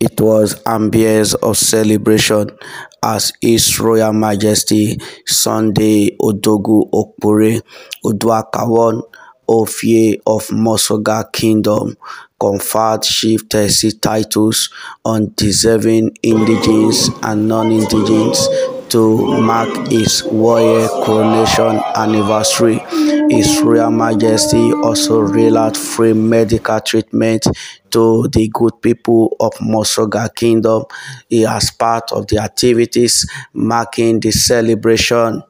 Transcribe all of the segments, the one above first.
It was ambience of celebration as His Royal Majesty Sunday Odogu Okpore Oduakawon, Ofier of Musoga Kingdom, conferred chieftaincy titles on deserving indigenes and non-indigenes to mark his royal coronation anniversary. His Royal Majesty also rolled free medical treatment to the good people of Mosoga Kingdom as part of the activities marking the celebration.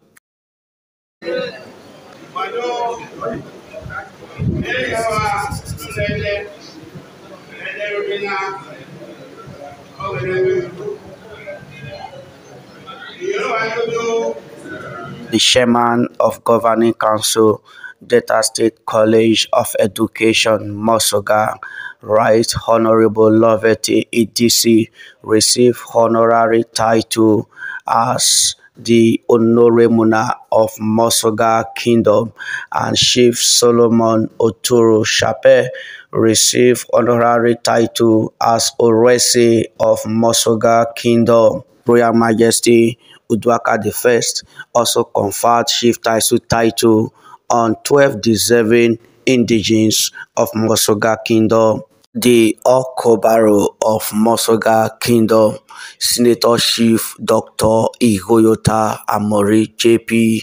The chairman of Governing Council, Delta State College of Education, Mosoga, Right Honorable Lovety edc received honorary title as the Honoremuna of Mosoga Kingdom and Chief Solomon oturu Shape received honorary title as Oresi of Mosoga Kingdom. Royal Majesty, Uduaka I also conferred chief title title on 12 deserving indigenes of Muskoka Kingdom, the Okobaro of Muskoka Kingdom, Senator Chief Dr. Igoyota Amori (JP),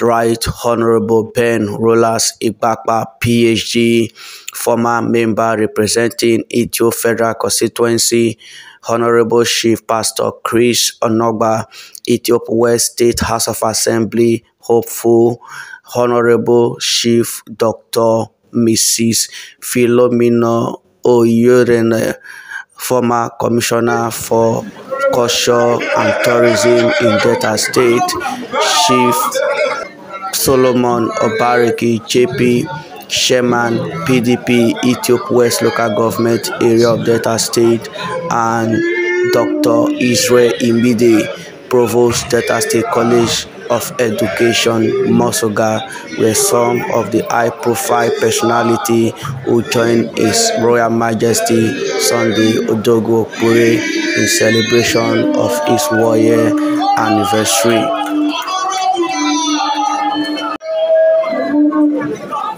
Right Honorable Ben Rollers Igbapa PhD, former member representing Ijaw Federal Constituency, Honorable Chief Pastor Chris Onogba, Ethiopia West State House of Assembly hopeful Honorable Chief Dr. Mrs. Philomena Oyorene, former Commissioner for Culture and Tourism in Delta State, Chief Solomon Obariki, JP, Chairman, PDP, Ethiopia West Local Government Area of Delta State, and Dr. Israel Imbide, Provost, Delta State College of Education, Muskoka were some of the high-profile personality who joined His Royal Majesty Sunday Odogwu Okporo in celebration of his one-year anniversary.